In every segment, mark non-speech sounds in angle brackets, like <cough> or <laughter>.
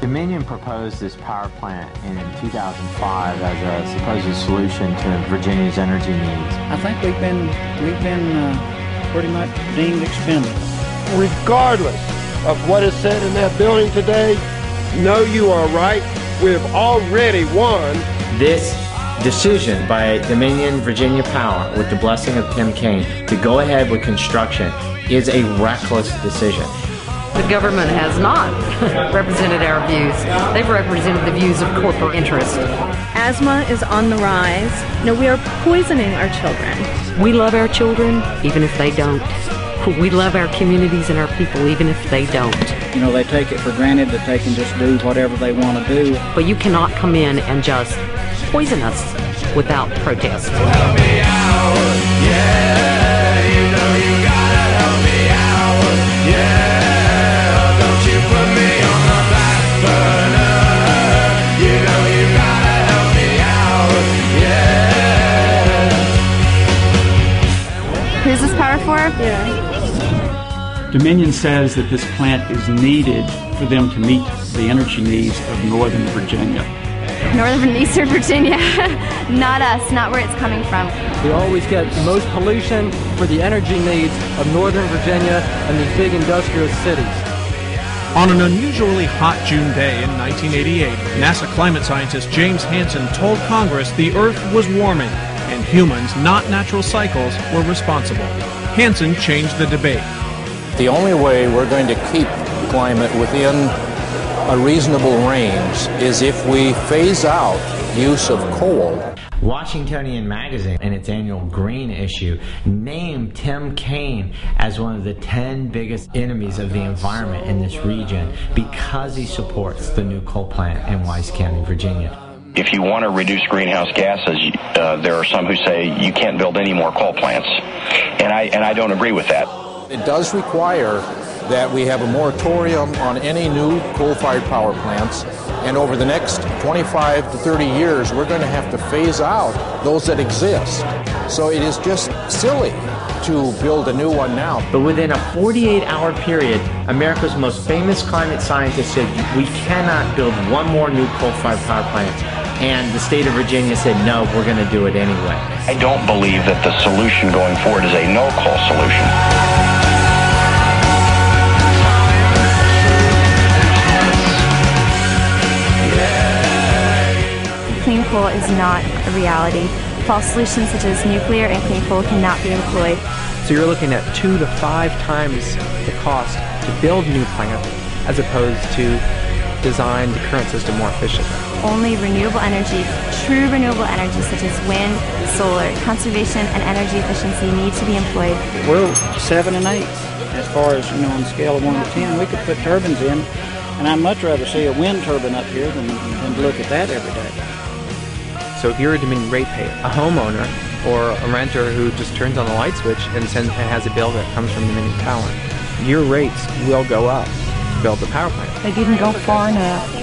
Dominion proposed this power plant in 2005 as a supposed solution to Virginia's energy needs. I think we've been we've been uh, pretty much deemed expendable. Regardless of what is said in that building today, know you are right. We have already won. This decision by Dominion Virginia Power, with the blessing of Tim Kaine, to go ahead with construction is a reckless decision. The government has not <laughs> represented our views. They've represented the views of corporate interest. Asthma is on the rise. No, we are poisoning our children. We love our children, even if they don't. We love our communities and our people, even if they don't. You know, they take it for granted that they can just do whatever they want to do. But you cannot come in and just poison us without protest. Who's this power for? Yeah. Dominion says that this plant is needed for them to meet the energy needs of Northern Virginia. Northern and Eastern Virginia. <laughs> not us, not where it's coming from. We always get the most pollution for the energy needs of Northern Virginia and these big industrial cities. On an unusually hot June day in 1988, NASA climate scientist James Hansen told Congress the Earth was warming and humans, not natural cycles, were responsible. Hansen changed the debate. The only way we're going to keep climate within a reasonable range is if we phase out use of coal. Washingtonian Magazine, in its annual Green issue, named Tim Kaine as one of the 10 biggest enemies of the environment in this region because he supports the new coal plant in Wise County, Virginia. If you want to reduce greenhouse gases, uh, there are some who say you can't build any more coal plants, and I and I don't agree with that. It does require that we have a moratorium on any new coal-fired power plants, and over the next 25 to 30 years, we're going to have to phase out those that exist. So it is just silly to build a new one now. But within a 48 hour period, America's most famous climate scientist said we cannot build one more new coal fired power plant. And the state of Virginia said, no, we're going to do it anyway. I don't believe that the solution going forward is a no coal solution. Clean coal is not a reality. False solutions such as nuclear and clean coal cannot be employed. So you're looking at two to five times the cost to build new plant as opposed to design the current system more efficiently. Only renewable energy, true renewable energy such as wind, solar, conservation, and energy efficiency need to be employed. We're seven and eight as far as, you know, on the scale of one to ten. We could put turbines in, and I'd much rather see a wind turbine up here than, than look at that every day. So if you're a Dominion ratepayer, a homeowner, or a renter who just turns on the light switch and, sends, and has a bill that comes from Dominion Power, your rates will go up to build the power plant. They didn't go far enough.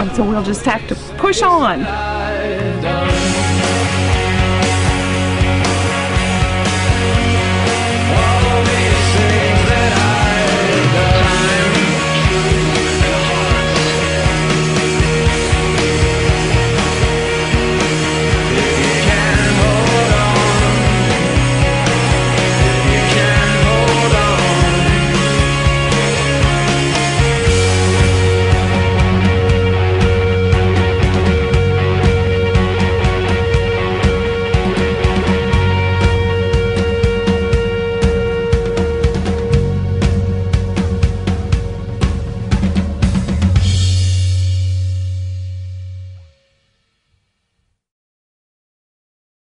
And so we'll just have to push on.